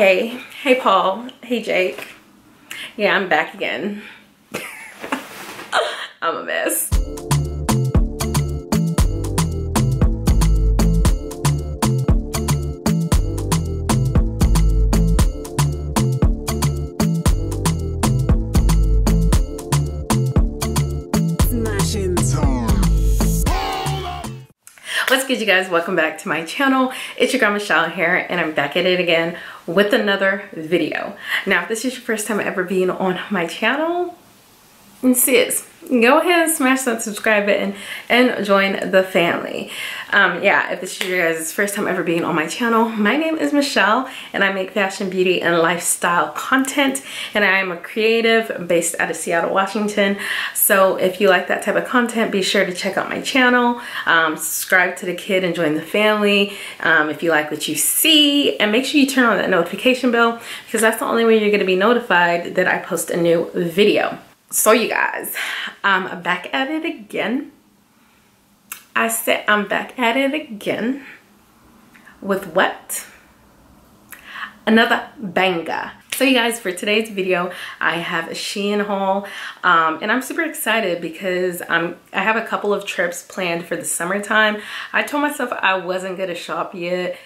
Hey, hey Paul, hey Jake. Yeah, I'm back again. I'm a mess. Good you guys? Welcome back to my channel. It's your girl Michelle here and I'm back at it again with another video. Now if this is your first time ever being on my channel, sis, go ahead and smash that subscribe button and join the family. Um, yeah, if this is your guys' first time ever being on my channel, my name is Michelle and I make fashion, beauty, and lifestyle content and I am a creative based out of Seattle, Washington. So if you like that type of content, be sure to check out my channel, um, subscribe to the kid and join the family um, if you like what you see and make sure you turn on that notification bell because that's the only way you're going to be notified that I post a new video so you guys i'm back at it again. I said i'm back at it again. With what? Another banger. So you guys for today's video i have a shein haul um, and i'm super excited because i'm i have a couple of trips planned for the summertime. I told myself i wasn't gonna shop yet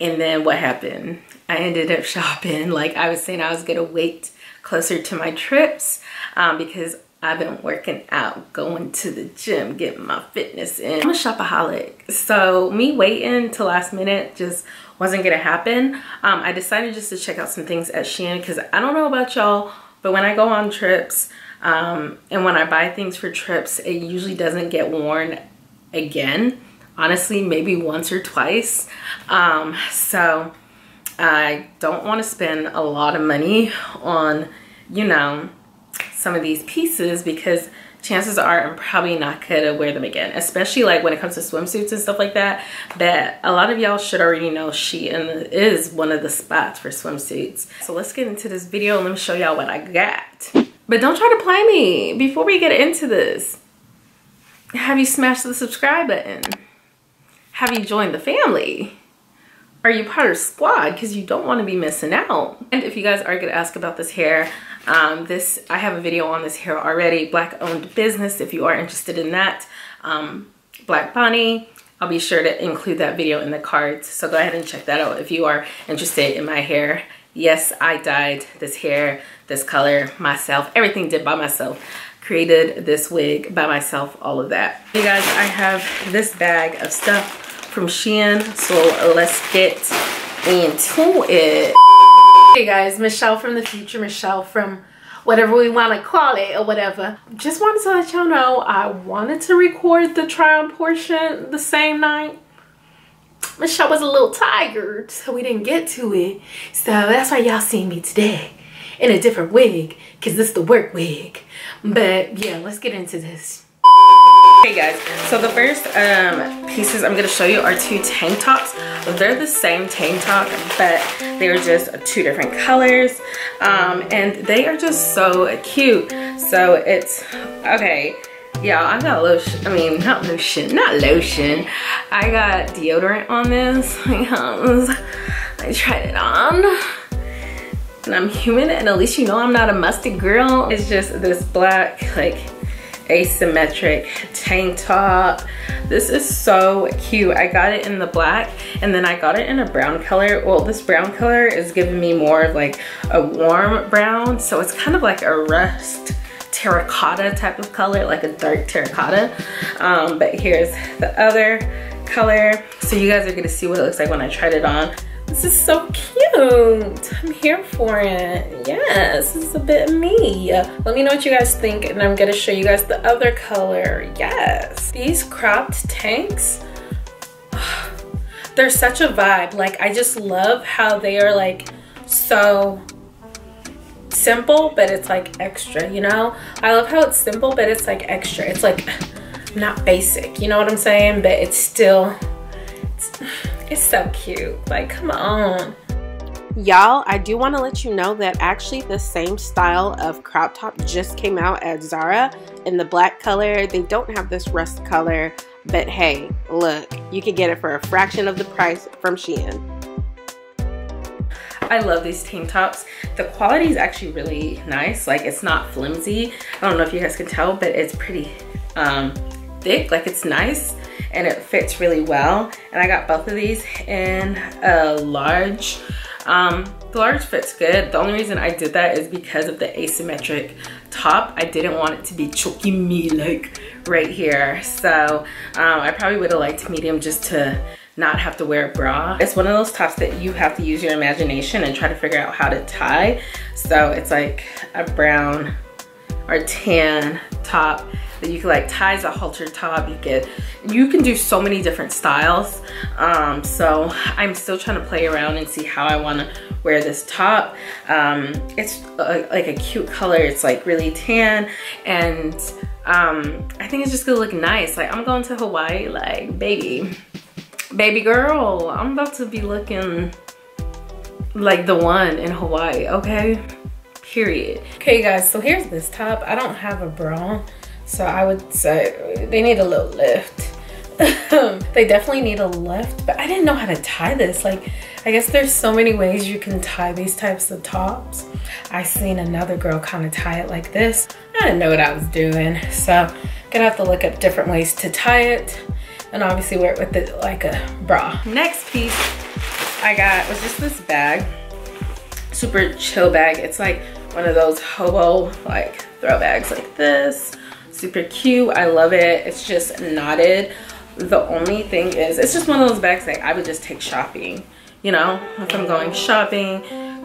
and then what happened? I ended up shopping. Like i was saying i was gonna wait closer to my trips um, because I've been working out, going to the gym, getting my fitness in. I'm a shopaholic. So me waiting to last minute just wasn't gonna happen. Um, I decided just to check out some things at Shein because I don't know about y'all, but when I go on trips um, and when I buy things for trips, it usually doesn't get worn again. Honestly, maybe once or twice. Um, so I don't want to spend a lot of money on, you know, some of these pieces because chances are I'm probably not gonna wear them again, especially like when it comes to swimsuits and stuff like that, that a lot of y'all should already know Shein is one of the spots for swimsuits. So let's get into this video and let me show y'all what I got. But don't try to play me before we get into this. Have you smashed the subscribe button? Have you joined the family? Are you part of squad? Because you don't want to be missing out. And if you guys are going to ask about this hair, um, this I have a video on this hair already, black owned business if you are interested in that. Um, Black Bonnie, I'll be sure to include that video in the cards. So go ahead and check that out if you are interested in my hair. Yes, I dyed this hair, this color myself, everything did by myself. Created this wig by myself, all of that. You guys, I have this bag of stuff from Shein, so let's get into it. Hey guys, Michelle from the future, Michelle from whatever we want to call it or whatever. Just wanted to let y'all know I wanted to record the try on portion the same night. Michelle was a little tired, so we didn't get to it. So that's why y'all see me today in a different wig, because this is the work wig. But yeah, let's get into this. Hey guys, so the first um, pieces I'm gonna show you are two tank tops. They're the same tank top, but they're just two different colors. Um, and they are just so cute. So it's, okay, y'all, I got lotion, I mean, not lotion, not lotion. I got deodorant on this I tried it on and I'm human and at least you know I'm not a musty girl. It's just this black, like, asymmetric tank top. This is so cute. I got it in the black and then I got it in a brown color. Well, this brown color is giving me more of like a warm brown. So it's kind of like a rust terracotta type of color, like a dark terracotta. Um, but here's the other color. So you guys are gonna see what it looks like when I tried it on. This is so cute. I'm here for it. Yes, this is a bit me. Let me know what you guys think and I'm gonna show you guys the other color. Yes. These cropped tanks, they're such a vibe. Like I just love how they are like so simple, but it's like extra, you know? I love how it's simple, but it's like extra. It's like not basic, you know what I'm saying? But it's still, it's, it's so cute. Like, come on. Y'all, I do want to let you know that actually the same style of crop top just came out at Zara in the black color. They don't have this rust color, but hey, look, you can get it for a fraction of the price from Shein. I love these tank tops. The quality is actually really nice. Like it's not flimsy. I don't know if you guys can tell, but it's pretty um, thick. Like it's nice and it fits really well. And I got both of these in a large. Um, the large fits good. The only reason I did that is because of the asymmetric top. I didn't want it to be choking me like right here. So um, I probably would have liked medium just to not have to wear a bra. It's one of those tops that you have to use your imagination and try to figure out how to tie. So it's like a brown or tan top that you can like tie as a halter top. You get, you can do so many different styles. Um, so I'm still trying to play around and see how I want to wear this top. Um, it's a, like a cute color. It's like really tan and um, I think it's just gonna look nice. Like I'm going to Hawaii, like baby, baby girl, I'm about to be looking like the one in Hawaii, okay? Period. Okay guys, so here's this top. I don't have a bra, so I would say they need a little lift. they definitely need a lift, but I didn't know how to tie this. Like, I guess there's so many ways you can tie these types of tops. I seen another girl kind of tie it like this. I didn't know what I was doing. So, gonna have to look up different ways to tie it and obviously wear it with it like a bra. Next piece I got was just this bag, super chill bag. It's like one of those hobo like throw bags like this. Super cute, I love it. It's just knotted. The only thing is, it's just one of those bags that I would just take shopping. You know, if I'm going shopping,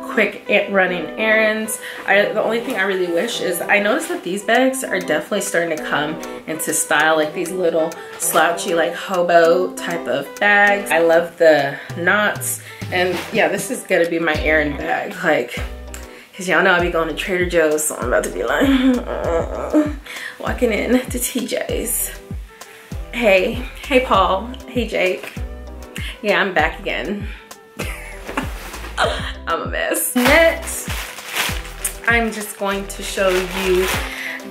quick running errands. I, the only thing I really wish is I noticed that these bags are definitely starting to come into style like these little slouchy like hobo type of bags. I love the knots and yeah this is gonna be my errand bag like because y'all know I be going to Trader Joe's so I'm about to be like walking in to TJ's. Hey, hey Paul, hey Jake. Yeah, I'm back again. I'm a mess. Next, I'm just going to show you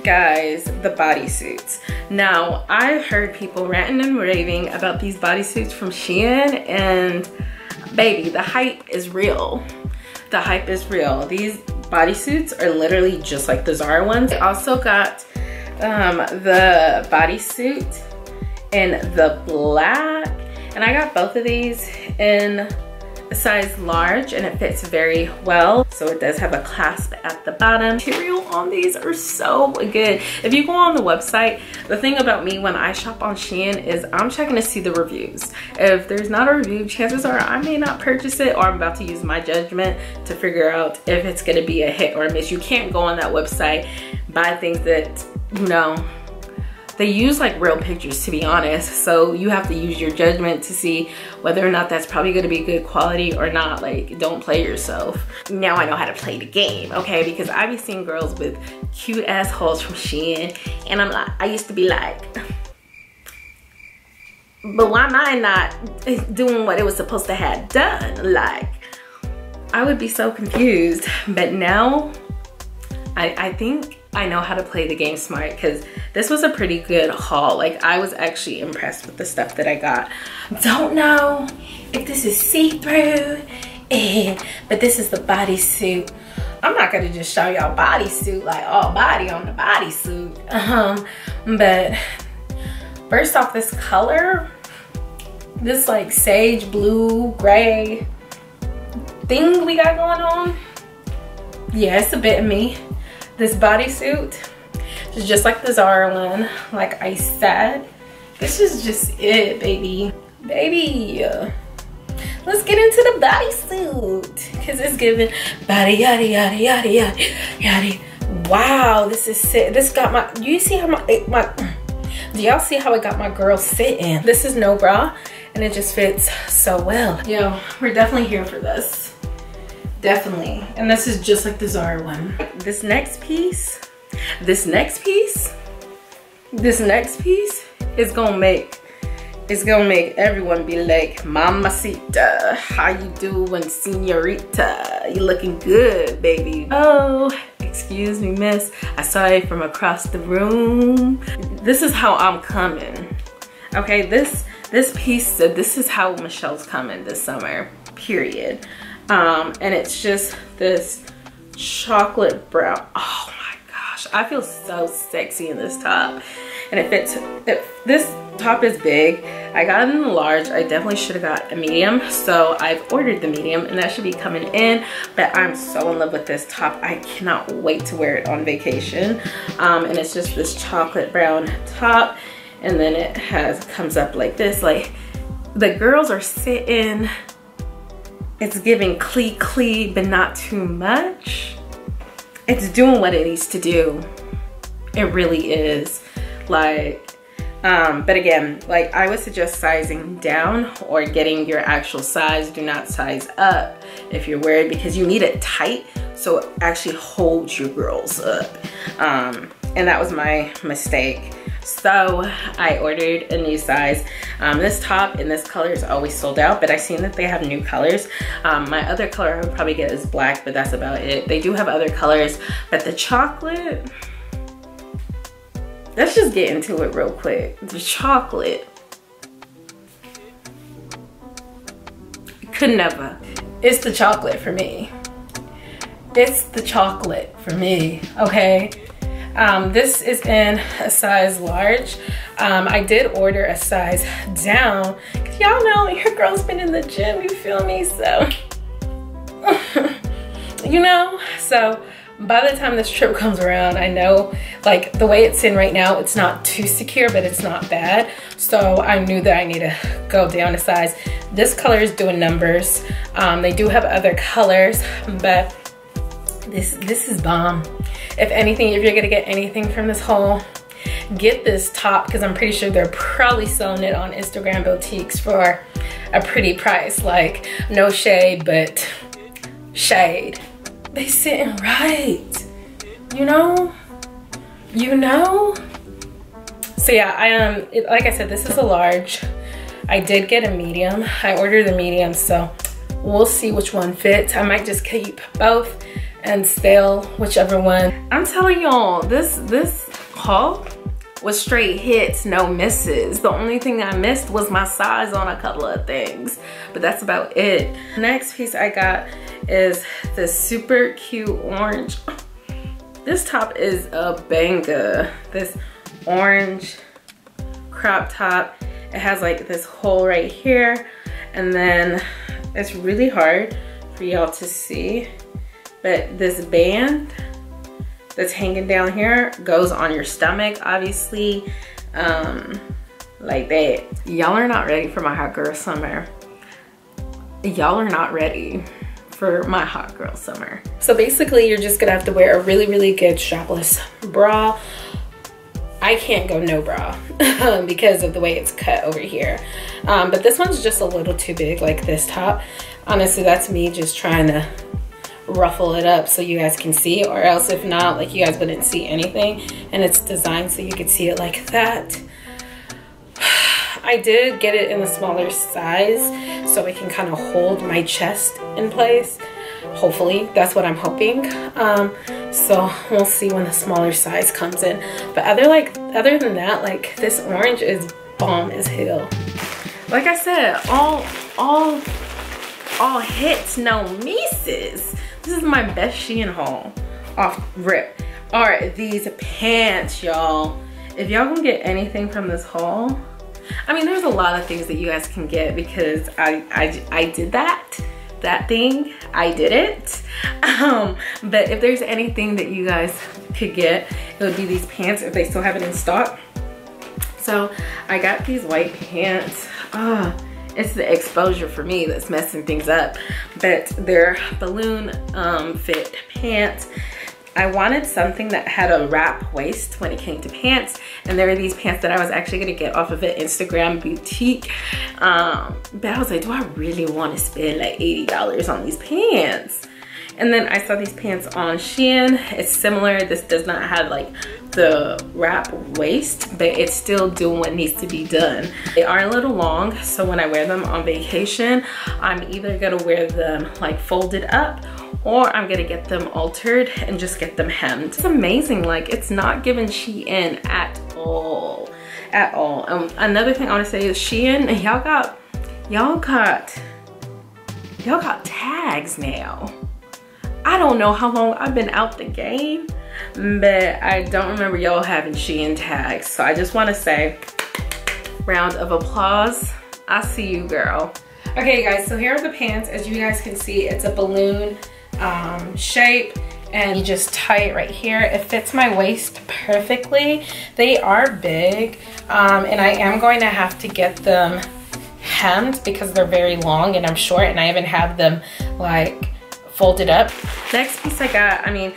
guys the bodysuits. Now, I've heard people ranting and raving about these bodysuits from Shein and baby, the hype is real. The hype is real. These bodysuits are literally just like the Zara ones. I also got um, the bodysuit in the black and I got both of these in size large and it fits very well. So it does have a clasp at the bottom. Material on these are so good. If you go on the website, the thing about me when I shop on Shein is I'm checking to see the reviews. If there's not a review, chances are I may not purchase it or I'm about to use my judgment to figure out if it's gonna be a hit or a miss. You can't go on that website, buy things that, you know, they use like real pictures to be honest. So you have to use your judgment to see whether or not that's probably going to be good quality or not. Like don't play yourself. Now i know how to play the game okay? Because i be seeing girls with cute ass holes from shein and i'm like i used to be like but why am i not doing what it was supposed to have done? Like i would be so confused. But now i i think I know how to play the game smart because this was a pretty good haul. Like I was actually impressed with the stuff that I got. Don't know if this is see-through, but this is the bodysuit. I'm not gonna just show y'all bodysuit like all body on the bodysuit. Um, but first off, this color, this like sage blue, gray thing we got going on. Yeah, it's a bit of me. This bodysuit is just like the Zara one, like I said. This is just it, baby. Baby, let's get into the bodysuit because it's giving body yada yada yada yada yada. Wow, this is sick. This got my, you see how my, my do y'all see how I got my girl sitting? This is no bra and it just fits so well. Yo, we're definitely here for this. Definitely. And this is just like the Zara one. This next piece, this next piece, this next piece is gonna make, it's gonna make everyone be like, Mamacita, how you doing, senorita? You looking good, baby. Oh, excuse me, miss. I saw you from across the room. This is how I'm coming. Okay, this, this piece, this is how Michelle's coming this summer, period. Um, and it's just this chocolate brown. Oh my gosh, I feel so sexy in this top. And it fits, it, this top is big. I got it in large. I definitely should have got a medium. So I've ordered the medium and that should be coming in. But I'm so in love with this top. I cannot wait to wear it on vacation. Um, and it's just this chocolate brown top. And then it has comes up like this. Like the girls are sitting. It's giving clee clee, but not too much. It's doing what it needs to do. It really is. Like um, but again, like I would suggest sizing down or getting your actual size. Do not size up if you're worried because you need it tight so it actually holds your girls up. Um, and that was my mistake. So I ordered a new size. Um, this top in this color is always sold out, but I've seen that they have new colors. Um, my other color I would probably get is black, but that's about it. They do have other colors, but the chocolate, Let's just get into it real quick. The chocolate. Could never. It's the chocolate for me. It's the chocolate for me, okay? Um, this is in a size large. Um, I did order a size down. Y'all know your girl's been in the gym, you feel me? So, you know, so by the time this trip comes around, I know like the way it's in right now, it's not too secure, but it's not bad. So I knew that I need to go down a size. This color is doing numbers. Um, they do have other colors, but this, this is bomb. If anything, if you're gonna get anything from this haul, get this top because I'm pretty sure they're probably selling it on Instagram boutiques for a pretty price. Like no shade, but shade they sitting right. You know? You know? So yeah, I um like I said, this is a large. I did get a medium. I ordered the medium, so we'll see which one fits. I might just keep both and sell whichever one. I'm telling y'all, this this haul was straight hits, no misses. The only thing I missed was my size on a couple of things, but that's about it. Next piece I got is this super cute orange. This top is a banger. This orange crop top. It has like this hole right here and then it's really hard for y'all to see, but this band that's hanging down here goes on your stomach, obviously, um, like that. Y'all are not ready for my hot girl summer. Y'all are not ready for my hot girl summer. So basically you're just gonna have to wear a really, really good strapless bra. I can't go no bra because of the way it's cut over here. Um, but this one's just a little too big like this top. Honestly, that's me just trying to ruffle it up so you guys can see or else if not like you guys wouldn't see anything. And it's designed so you could see it like that. I did get it in a smaller size so it can kind of hold my chest in place. Hopefully that's what I'm hoping. Um, so we'll see when the smaller size comes in. But other like other than that like this orange is bomb as hell. Like I said all all all hits no misses this is my best Shein haul off rip. All right, these pants, y'all. If y'all gonna get anything from this haul, I mean, there's a lot of things that you guys can get because I, I, I did that that thing i did it um but if there's anything that you guys could get it would be these pants if they still have it in stock so i got these white pants ah it's the exposure for me that's messing things up. But they're balloon um, fit pants. I wanted something that had a wrap waist when it came to pants. And there were these pants that I was actually gonna get off of an Instagram boutique. Um, but I was like, do I really wanna spend like $80 on these pants? And then I saw these pants on Shein. It's similar. This does not have like the wrap waist, but it's still doing what needs to be done. They are a little long, so when I wear them on vacation, I'm either gonna wear them like folded up or I'm gonna get them altered and just get them hemmed. It's amazing, like it's not giving Shein at all, at all. Um, another thing I wanna say is Shein, y'all got, y'all got y'all got tags now. I don't know how long I've been out the game, but I don't remember y'all having Shein tags. So I just wanna say, round of applause. I see you, girl. Okay guys, so here are the pants. As you guys can see, it's a balloon um, shape and you just tie it right here. It fits my waist perfectly. They are big um, and I am going to have to get them hemmed because they're very long and I'm short and I even have them like folded up. Next piece I got, I mean,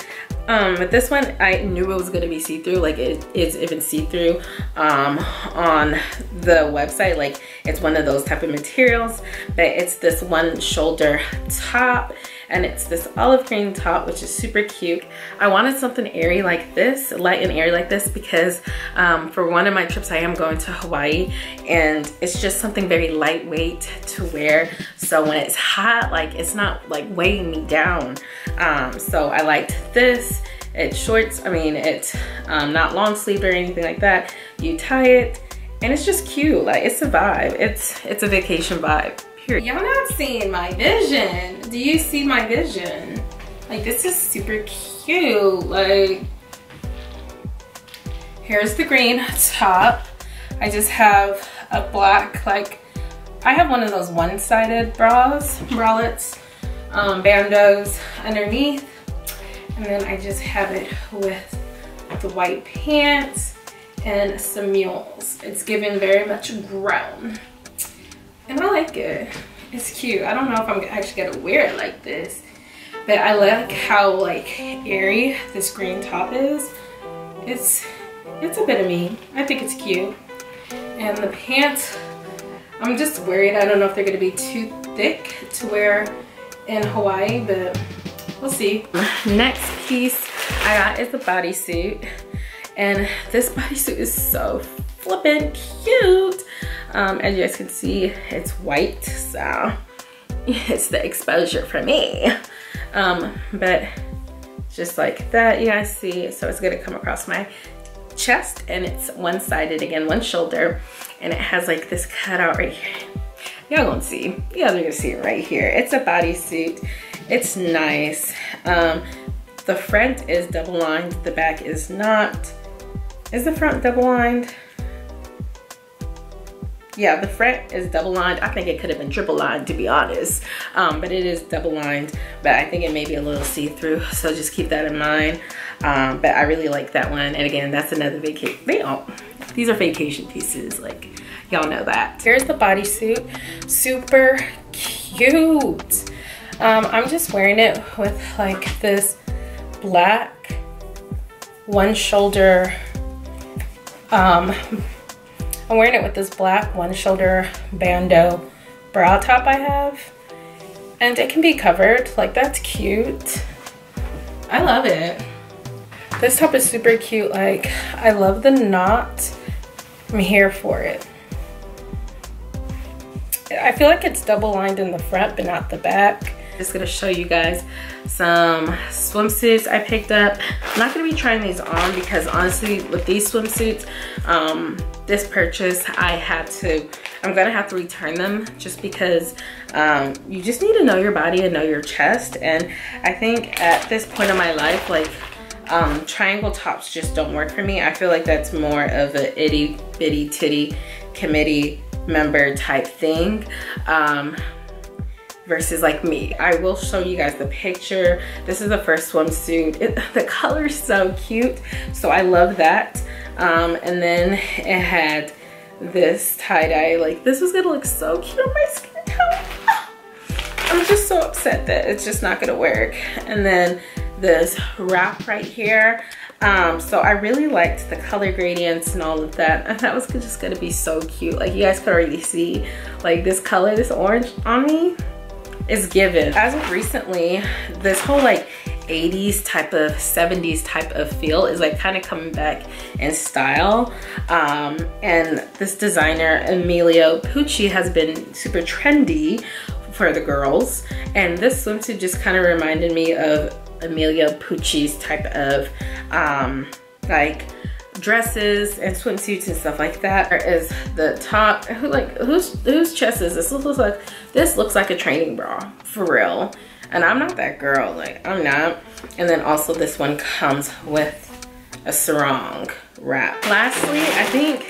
um, with this one, I knew it was gonna be see-through, like it is even see-through um, on the website. Like it's one of those type of materials, but it's this one shoulder top and it's this olive green top, which is super cute. I wanted something airy like this, light and airy like this, because um, for one of my trips, I am going to Hawaii and it's just something very lightweight to wear. So when it's hot, like it's not like weighing me down. Um, so I liked this. It's shorts, I mean, it's um, not long sleeve or anything like that. You tie it and it's just cute. Like it's a vibe. It's, it's a vacation vibe. Period. Y'all not seeing my vision. Do you see my vision? Like this is super cute. Like here's the green top. I just have a black, like I have one of those one-sided bras, bralettes, um, bandos underneath. And then I just have it with the white pants and some mules. It's given very much brown. And I like it. It's cute. I don't know if I'm actually gonna wear it like this, but I like how like airy this green top is. It's it's a bit of me. I think it's cute. And the pants, I'm just worried. I don't know if they're gonna be too thick to wear in Hawaii, but we'll see. Next piece I got is the bodysuit. And this bodysuit is so flippin' cute. Um, as you guys can see, it's white, so it's the exposure for me. Um, but just like that, you guys see, so it's gonna come across my chest and it's one-sided again, one shoulder, and it has like this cutout right here. Y'all gonna see, y'all gonna see it right here. It's a bodysuit, it's nice. Um, the front is double lined, the back is not. Is the front double lined? Yeah, the front is double lined. I think it could have been triple lined to be honest, um, but it is double lined, but I think it may be a little see-through, so just keep that in mind. Um, but I really like that one. And again, that's another vacation, they all, these are vacation pieces, like y'all know that. Here's the bodysuit, super cute. Um, I'm just wearing it with like this black one shoulder um, I'm wearing it with this black one shoulder bandeau bra top I have. And it can be covered, like that's cute. I love it. This top is super cute, like I love the knot. I'm here for it. I feel like it's double lined in the front, but not the back. Just gonna show you guys some swimsuits I picked up. I'm not gonna be trying these on because honestly, with these swimsuits, um, this purchase, I had to, I'm gonna have to return them just because um, you just need to know your body and know your chest. And I think at this point in my life, like um, triangle tops just don't work for me. I feel like that's more of a itty bitty titty committee member type thing. Um, versus like me. I will show you guys the picture. This is the first swimsuit. It, the color is so cute. So I love that. Um, and then it had this tie-dye. Like this was gonna look so cute on my skin tone. I'm just so upset that it's just not gonna work. And then this wrap right here. Um, so I really liked the color gradients and all of that. And that was just gonna be so cute. Like you guys could already see like this color, this orange on me is given. As of recently, this whole like 80s type of 70s type of feel is like kind of coming back in style um, and this designer Emilio Pucci has been super trendy for the girls and this swimsuit just kind of reminded me of Emilio Pucci's type of um, like dresses and swimsuits and stuff like that. There is the top. Who like whose whose chest is this? This looks like this looks like a training bra for real. And I'm not that girl. Like I'm not. And then also this one comes with a sarong wrap. Lastly, I think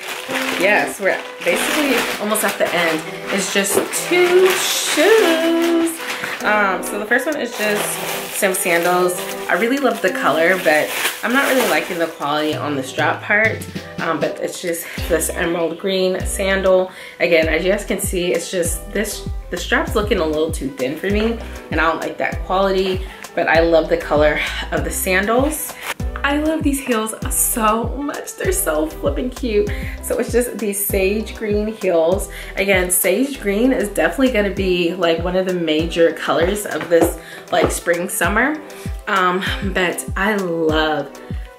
yes, we're basically almost at the end. It's just two shoes. Um, so the first one is just some sandals. I really love the color, but I'm not really liking the quality on the strap part. Um, but it's just this emerald green sandal. Again, as you guys can see, it's just this, the strap's looking a little too thin for me and I don't like that quality, but I love the color of the sandals. I love these heels so much. They're so flipping cute. So it's just these sage green heels. Again, sage green is definitely gonna be like one of the major colors of this like spring summer. Um, but I love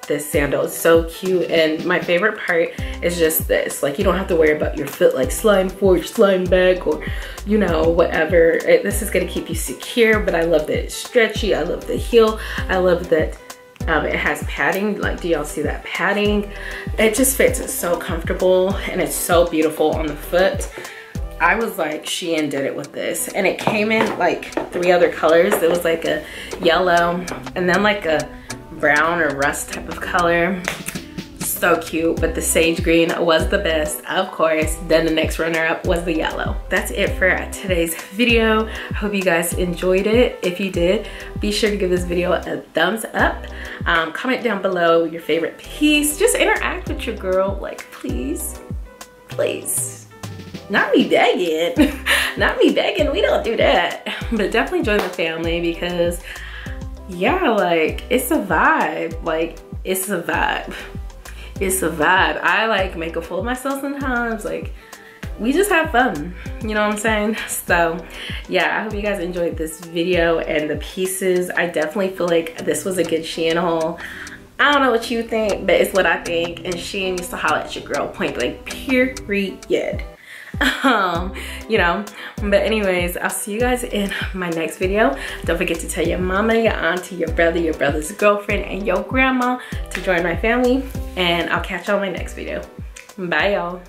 this sandal. It's so cute. And my favorite part is just this. Like you don't have to worry about your foot like slime forward, slime back, or you know, whatever. It, this is gonna keep you secure, but I love that it's stretchy. I love the heel. I love that um, it has padding, like do y'all see that padding? It just fits, it's so comfortable and it's so beautiful on the foot. I was like, Shein did it with this. And it came in like three other colors. It was like a yellow and then like a brown or rust type of color so cute but the sage green was the best. Of course then the next runner up was the yellow. That's it for today's video. I hope you guys enjoyed it. If you did be sure to give this video a thumbs up. Um, comment down below your favorite piece. Just interact with your girl. Like please please. Not me begging. Not me begging. We don't do that. But definitely join the family because yeah like it's a vibe. Like it's a vibe it's a vibe. I like make a fool of myself sometimes. Like we just have fun, you know what I'm saying? So yeah, I hope you guys enjoyed this video and the pieces. I definitely feel like this was a good Shein haul. I don't know what you think, but it's what I think. And Shein used to holler at your girl, point blank, period. um you know but anyways i'll see you guys in my next video. Don't forget to tell your mama your auntie your brother your brother's girlfriend and your grandma to join my family and i'll catch you on my next video. Bye y'all